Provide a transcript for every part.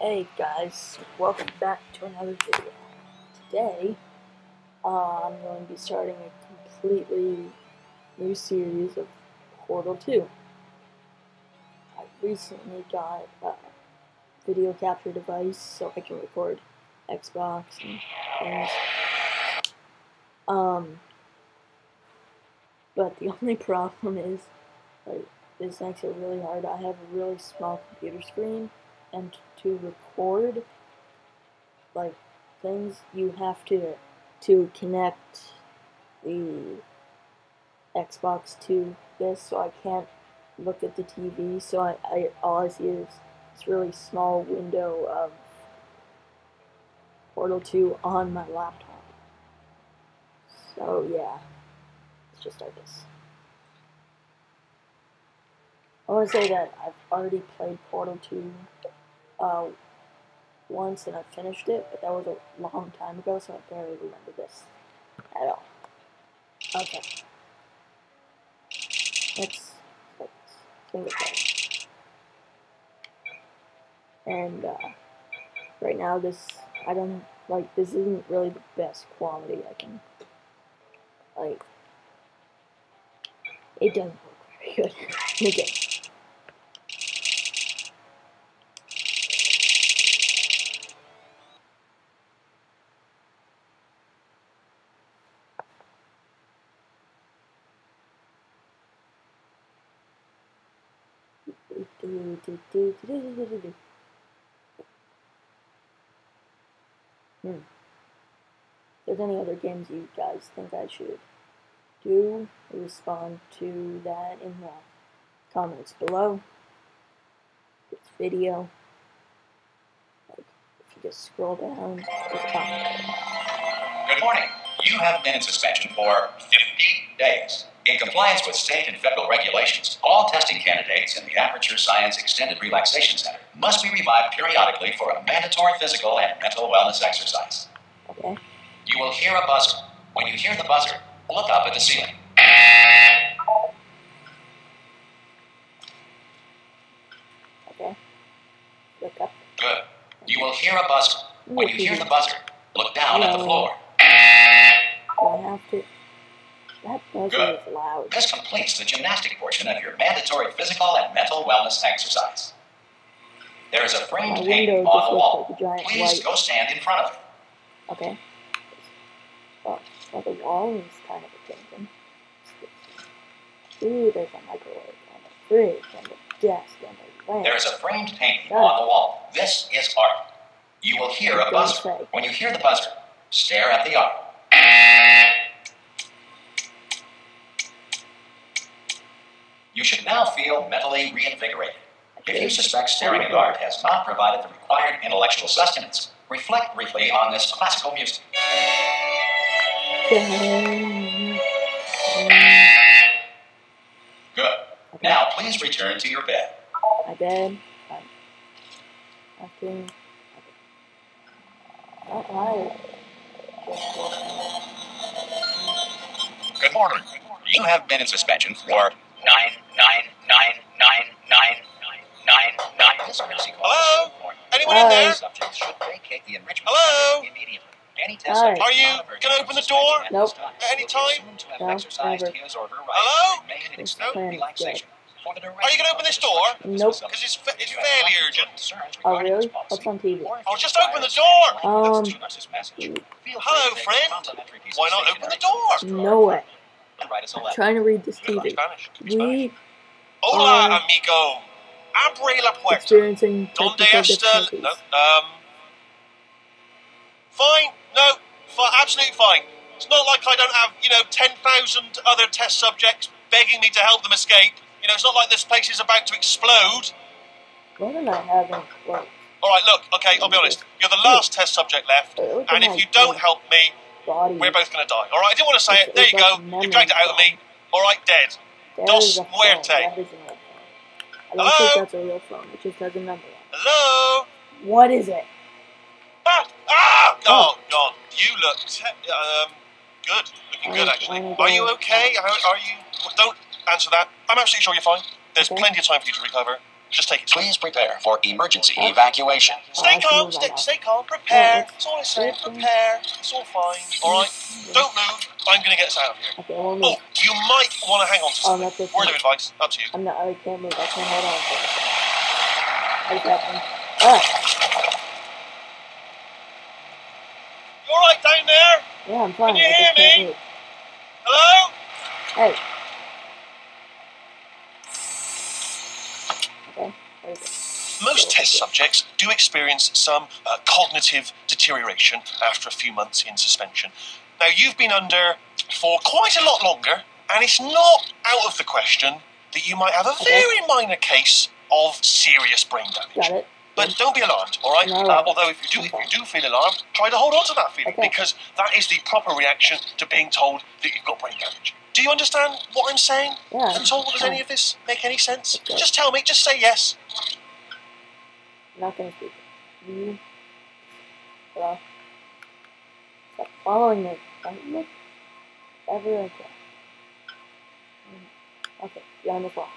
Hey guys, welcome back to another video. Today, uh, I'm going to be starting a completely new series of Portal 2. I recently got a video capture device so I can record Xbox and things. Um, but the only problem is, like, this makes it really hard. I have a really small computer screen and to record like things you have to to connect the Xbox to this so I can't look at the TV so I, I all I see is this really small window of Portal 2 on my laptop. So yeah, let's just start this. I want to say that I've already played Portal 2 uh, once and I finished it, but that was a long time ago, so I barely remember this at all. Okay. Let's, let's. And uh, right now, this I don't like. This isn't really the best quality I can like. It doesn't look very good. Again. Hmm. If there's any other games you guys think I should do, respond to that in the comments below. This video. Like, if you just scroll down, comment. Good morning. You have been in suspension for 50 days. In compliance with state and federal regulations, all testing candidates in the Aperture Science Extended Relaxation Center must be revived periodically for a mandatory physical and mental wellness exercise. Okay? You will hear a buzzer. When you hear the buzzer, look up at the ceiling. Okay? Look up. Good. You will hear a buzzer. When you hear the buzzer, look down at the floor. I have to? That buzzer Good. is loud. This completes the gymnastic portion of your mandatory physical and mental wellness exercise. There is a framed My painting on the wall. like Please light. go stand in front of it. Okay. Oh, well, the wall is kind of a painting. Ooh, there's a microwave and a fridge and a desk and a lamp. There is a framed painting Yeah. on the wall. This is art. You will hear a buzzer. When you hear the buzzer, stare at the art. You should now feel mentally reinvigorated. If you suspect staring at art has not provided the required intellectual sustenance, reflect briefly on this classical music. Good. Okay. Now, please return to your bed. My bed. Not tired. Good morning. You have been in suspension for nine, nine, nine, nine, nine, nine, nine. This emergency call is Hello? important. Anyone in Hi. there? Subjects should vacate the enrichment Hello? center immediately. Any test Hi. subject Are you not averted gonna to open the suspension door? at Nope. this time Any will be time? assumed to have No, exercised never. his or her right Hello? to remain in This extreme plan is relaxation. For the Are you gonna open this door? Nope. Because it's, fa- it's fairly urgent. Oh, really? What's on TV? Oh, just open the door. Um, Hello, friend. Why not open the door? No way. I'm trying to read this TV. Spanish? We Hola, amigo. Abre la puerta. experiencing Donde está? No, um. Fine. No. Fi- absolutely fine. It's not like I don't have, you know, 10,000 other test subjects begging me to help them escape. You know, it's not like this place is about to explode. What am I having close? All right, look, okay, I'll be honest. You're the last test subject left, Wait, look at and if you don't help me, Body. we're both going to die. All right, I didn't want to say It's- it. There you like go. You dragged it out of me. All right, dead. That Dos is a phone. muerte. That is a. I don't Hello? think that's a real phone. It just has a number. Hello? What is it? Ah! Ah! Oh, God. You look um, good. Looking I good, actually. Are you okay? Are, are you. Don't answer that. I'm absolutely sure you're fine. There's Okay. plenty of time for you to recover. Just take it. Please prepare for emergency Oh. evacuation. Stay calm, stay, stay calm, prepare. It's That's all I'm saying. it's- Prepare. It's all fine. All right. Don't move. I'm going to get us out of here. Okay, I Oh, you might want to hang on to Oh, something. not Word of advice, up to you. I'm not. I can't move. I can't hold on for it. What's happening? Ah, You all right down there? yeah, I'm fine. Can you I hear me? Hello? Hey. Okay. There we go. Most test subjects do experience some uh, cognitive deterioration after a few months in suspension. Now, you've been under for quite a lot longer, and it's not out of the question that you might have a very minor case of serious brain damage. But don't be alarmed, all right? No, Uh, although if you do, if you do feel alarmed, try to hold on to that feeling Okay. because that is the proper reaction to being told that you've got brain damage. Do you understand what I'm saying? Yeah. At all? Does any of this make any sense? Okay. Just tell me. Just say yes. I'm not gonna speak. You. Hello. Stop following me. Look ever again. Mm, Okay, behind the wall.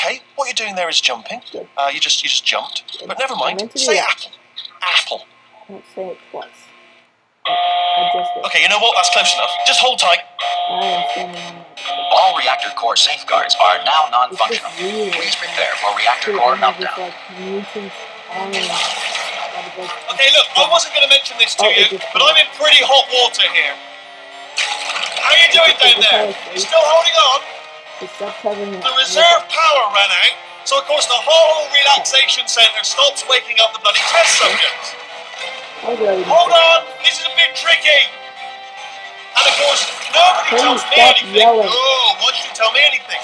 Okay, what you're doing there is jumping. Uh, you just you just jumped. But never mind. meant to do Say that. apple. Apple. Don't say it twice. I, I just did. Okay, you know what? That's close enough. Just hold tight. I am standing on my All reactor core safeguards are now non-functional. Please prepare for reactor Dude, core I have this meltdown. like mutant arm. that is, like, Okay, look, I wasn't going to mention this to Oh, you, but I'm in pretty hot water here. How are you doing down there? You still holding on? It's stop covering it. The reserve power ran out, so of course the whole relaxation centre stops waking up the bloody test subjects. How do I even Hold on, this is a bit tricky. And of course, nobody Please tells me stop anything. yelling. Oh, why should you tell me anything?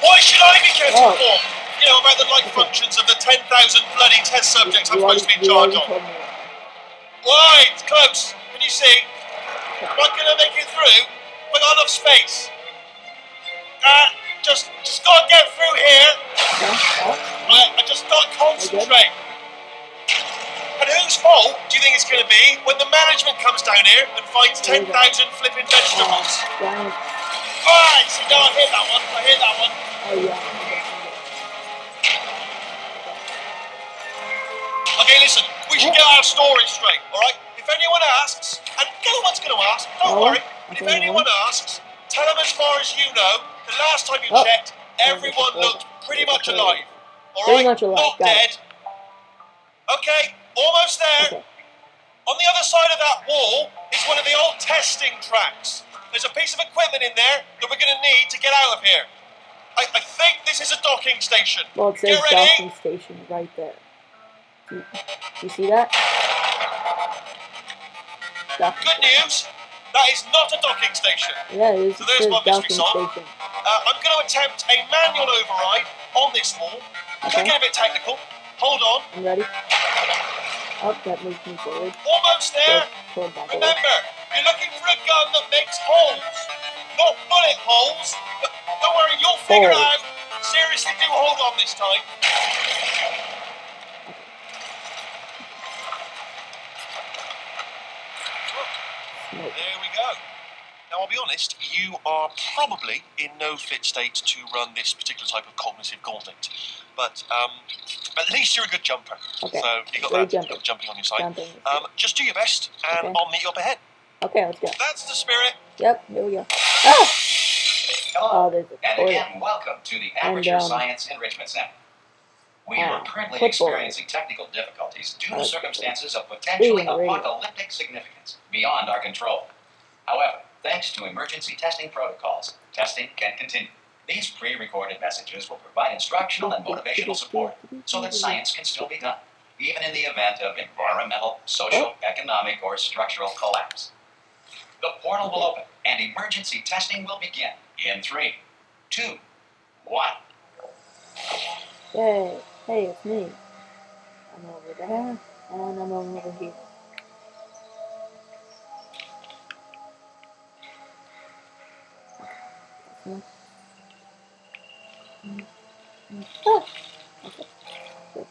Why should I be kept Oh. informed? You know about the life functions of the 10,000 bloody test subjects I'm supposed to be in charge of. told. Why? It's close. Can you see? I gonna make it through? I got enough space. Uh, just, just gotta get through here. Oh, I, just gotta concentrate. And whose fault do you think it's gonna be when the management comes down here and finds 10,000 flipping vegetables? giant. Alright, see now I hear that one. I hear that one. Oh yeah. okay, listen, we should get our story straight, alright? If anyone asks, and no one's gonna ask, don't worry. But if anyone asks, tell them as far as you know, the last time you Oh. checked, everyone okay. looked pretty much alive. Pretty Alright? much alive, Not got it. dead. Okay, almost there. Okay. On the other side of that wall is one of the old testing tracks. There's a piece of equipment in there that we're going to need to get out of here. I, I think this is a docking station. Well, it says docking station right there. Do you, do you see that? Docking Good news, that is not a docking station. Yeah, it is. So It there's my mystery docking station. Uh, I'm going to attempt a manual override on this wall. Could Okay. get a bit technical. Hold on. I'm ready. Oh, that moves me forward. Almost there. toward that door. Remember, you're looking for a gun that makes holes, not bullet holes. But don't worry, you'll figure it out. Seriously, do hold on this time. There we go. Now, I'll be honest, you are probably in no fit state to run this particular type of cognitive gauntlet. But um, at least you're a good jumper. Okay. So you got Great that jumper. jumping on your side. Jumping. Um, just do your best, and Okay. I'll meet you up ahead. Okay, let's go. That's the spirit. Yep, here we go. Ah! Hello. Oh, there's a And toilet. again, welcome to the And, um, Science Enrichment Center. We ah, are currently football. experiencing technical difficulties due to circumstances of potentially apocalyptic significance beyond our control. However, thanks to emergency testing protocols, testing can continue. These pre-recorded messages will provide instructional and motivational support so that science can still be done, even in the event of environmental, social, economic, or structural collapse. The portal will open and emergency testing will begin in three, two, one. Yay. Hey, it's me. I'm over there, and I'm over here. Ah! Okay. Good.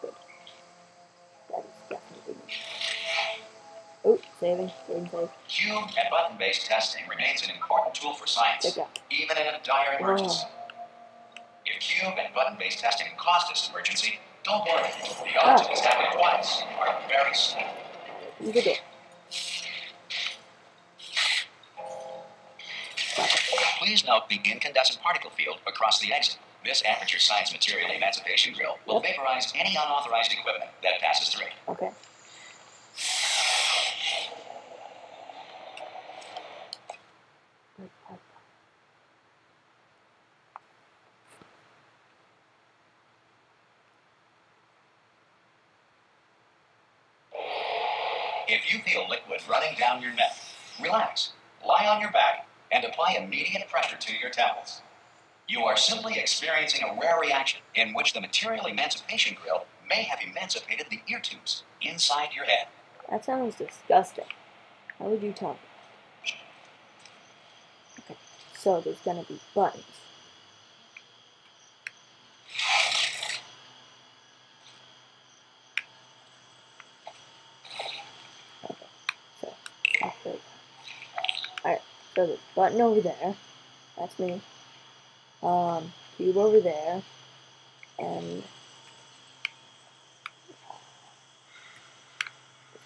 Good. That is definitely me. Oh, saving. Saving save. Cube and button-based testing remains an important tool for science, even in a dire emergency. If Cube and button-based testing caused this emergency, don't worry. The odds of this happening twice are very slim. You did it. Please note the incandescent particle field across the exit. This aperture science material emancipation grill will vaporize any unauthorized equipment that passes through. Okay. If you feel liquid running down your neck, relax, lie on your back, and apply immediate pressure to your temples. You are simply experiencing a rare reaction in which the material emancipation grill may have emancipated the ear tubes inside your head. That sounds disgusting. How would you me? Okay, so there's gonna be buttons. Okay, so after Alright, so there's a button over there. That's me. Um, cube over there. And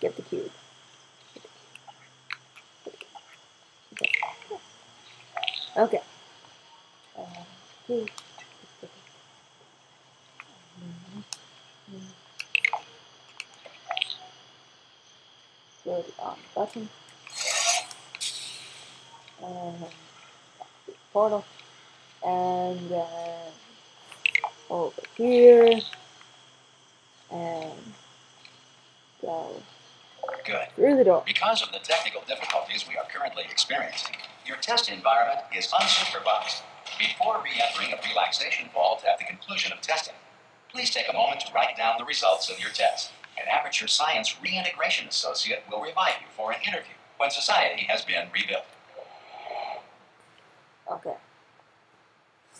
get the cube. Okay. Uh, cube. On button. And portal. And then over here. And go Good. through the door. Because of the technical difficulties we are currently experiencing, your test environment is unsupervised. Before re-entering a relaxation vault at the conclusion of testing, please take a moment to write down the results of your test. An Aperture Science Reintegration Associate will revive you for an interview when society has been rebuilt. Okay.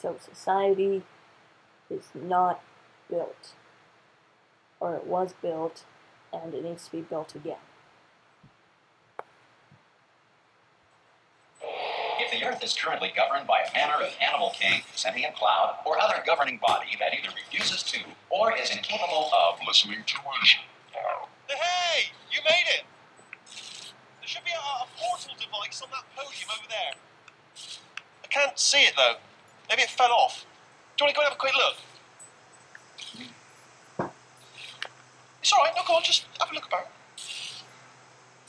So society is not built. Or it was built and it needs to be built again. If the Earth is currently governed by a manner of animal king, sentient cloud, or other governing body that either refuses to or is incapable of listening to us, Hey, you made it! There should be a, a portal device on that podium over there. I can't see it though. Maybe it fell off. Do you want to go and have a quick look? It's alright, no, go on, just have a look about.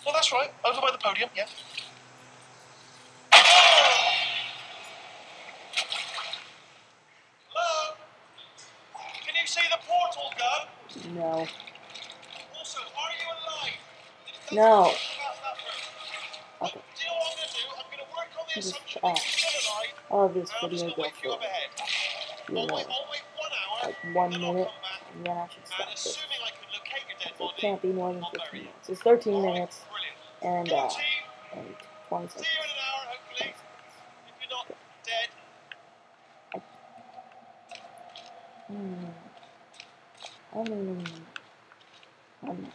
No, that's right, over by the podium, yeah. Hello? Can you see the portal gun? No. Also, are you alive? No. come past that room? Okay. Do you know what I'm going to do? I'm going to work on the assumption All this video going to go for you know, wait, I'll wait one hour. like one minute, and then I should stop this. assuming can locate your dead It can't be more than 15 minutes. It's 13 minutes and uh, and 20 See you seconds. in an hour, hopefully. If you're not dead. Hmm. Um, um,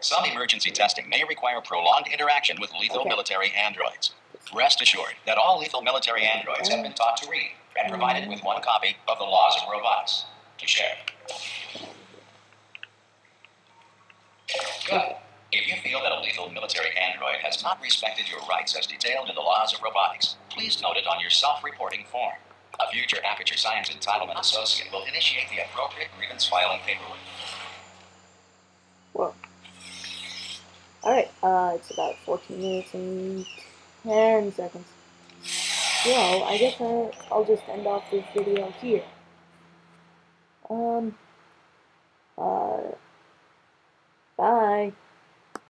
Some emergency testing may require prolonged interaction with lethal Okay. military androids. Rest assured that all lethal military androids have been taught to read and provided with one copy of the Laws of Robotics to share. Good. If you feel that a lethal military android has not respected your rights as detailed in the Laws of Robotics, please note it on your self-reporting form. A future Aperture Science Entitlement Associate will initiate the appropriate grievance filing paperwork. Alright, uh, it's about 14 minutes and 10 seconds. So, I guess I, I'll just end off this video here. Um, uh, bye.